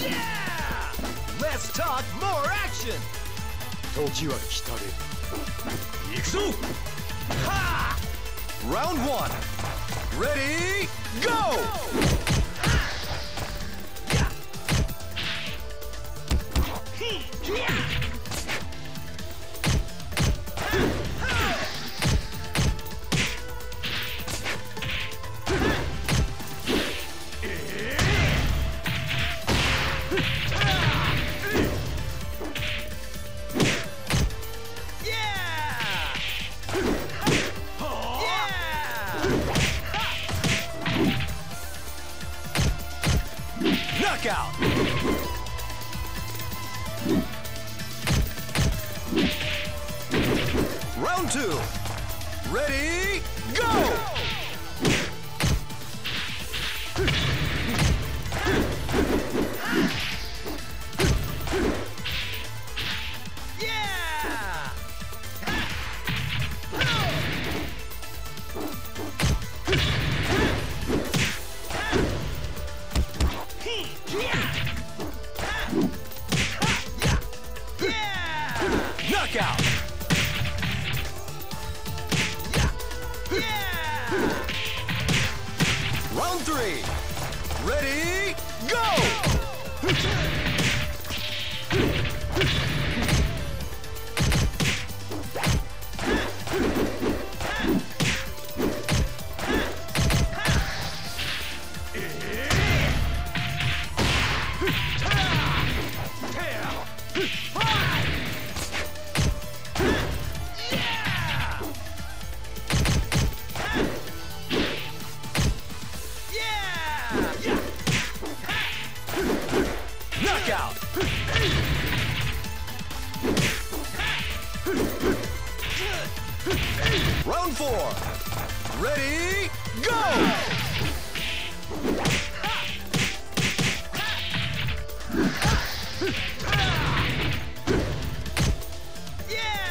Yeah! Less talk, more action! 時は来たれ行くぞ Ha! Round one. Ready, go! Knockout! Round two. Ready, go! Knockout! Yeah! Round three. Ready, go! Round four. Ready, go! Yeah!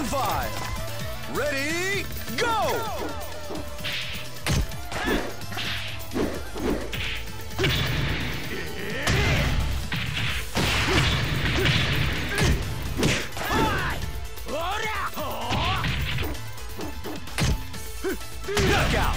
Round five. Ready, go! Knockout!